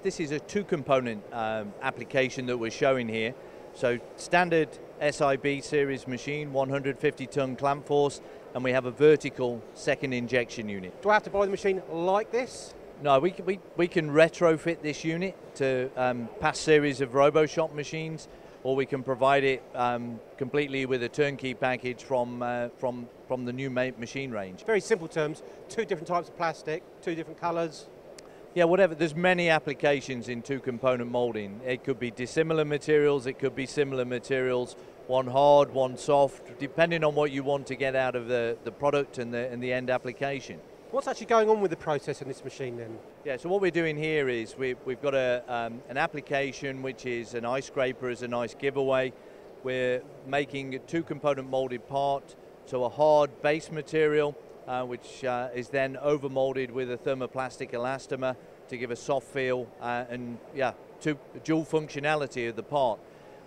This is a two-component um, application that we're showing here. So standard SIB series machine, 150 ton clamp force, and we have a vertical second injection unit. Do I have to buy the machine like this? No, we can, we, we can retrofit this unit to um, past series of RoboShot machines, or we can provide it um, completely with a turnkey package from, uh, from, from the new ma- machine range. Very simple terms, two different types of plastic, two different colours. Yeah, whatever. There's many applications in two-component molding. It could be dissimilar materials, it could be similar materials, one hard, one soft, depending on what you want to get out of the, the product and the, and the end application. What's actually going on with the process in this machine then? Yeah, so what we're doing here is we, we've got a, um, an application which is an ice scraper as a nice giveaway. We're making a two-component molded part, so a hard base material, uh, which uh, is then overmolded with a thermoplastic elastomer to give a soft feel uh, and yeah, two, dual functionality of the part.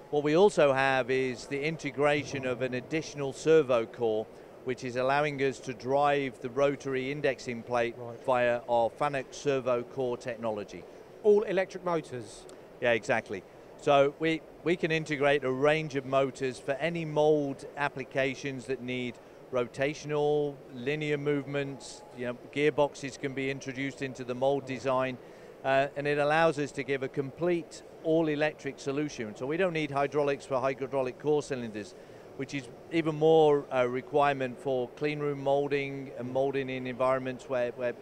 What we also have is the integration of an additional servo core which is allowing us to drive the rotary indexing plate Right. via our FANUC servo core technology. All electric motors. Yeah, exactly. So we, we can integrate a range of motors for any mold applications that need rotational, linear movements, you know, gearboxes can be introduced into the mold design, uh, and it allows us to give a complete all-electric solution. So we don't need hydraulics for hydraulic core cylinders, which is even more a requirement for clean room molding and molding in environments where, where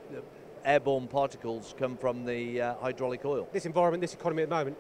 airborne particles come from the uh, hydraulic oil. This environment, this economy at the moment,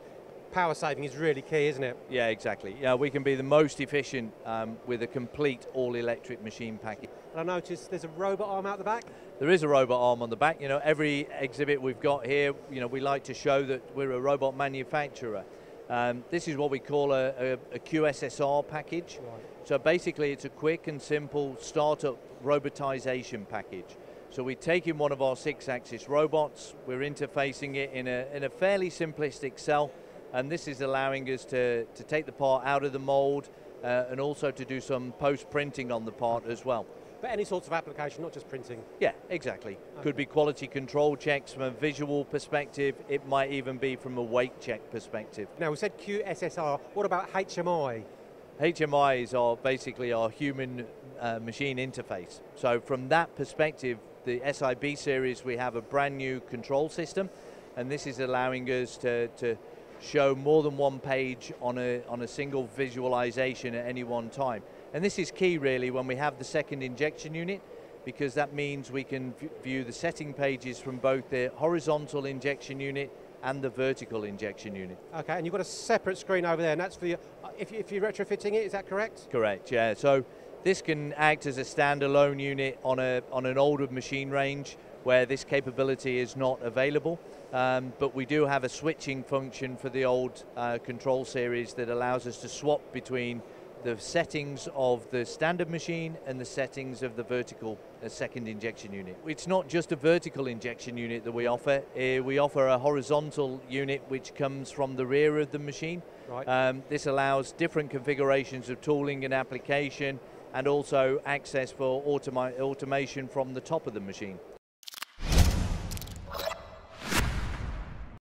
power saving is really key, isn't it? Yeah, exactly. Yeah, we can be the most efficient um, with a complete all-electric machine package. And I noticed there's a robot arm out the back. There is a robot arm on the back. You know, every exhibit we've got here, you know, we like to show that we're a robot manufacturer. Um, this is what we call a, a, a QSSR package. Right. So basically, it's a quick and simple startup robotization package. So we take in one of our six-axis robots, we're interfacing it in a, in a fairly simplistic cell, and this is allowing us to, to take the part out of the mold uh, and also to do some post-printing on the part as well. But any sorts of application, not just printing. Yeah, exactly. Could be quality control checks from a visual perspective. It might even be from a weight check perspective. Now we said QSSR. What about HMI? HMIs are basically our human uh, machine interface. So from that perspective, the SIB series, we have a brand new control system, and this is allowing us to, to show more than one page on a, on a single visualization at any one time. And this is key really when we have the second injection unit, because that means we can view the setting pages from both the horizontal injection unit and the vertical injection unit. Okay, and you've got a separate screen over there, and that's for your, uh, if, you, if you're retrofitting it, is that correct? Correct, yeah. So this can act as a standalone unit on, a, on an older machine range where this capability is not available. Um, but we do have a switching function for the old uh, control series that allows us to swap between the settings of the standard machine and the settings of the vertical uh, second injection unit. It's not just a vertical injection unit that we offer. Uh, we offer a horizontal unit which comes from the rear of the machine. Right. Um, this allows different configurations of tooling and application and also access for automa- automation from the top of the machine.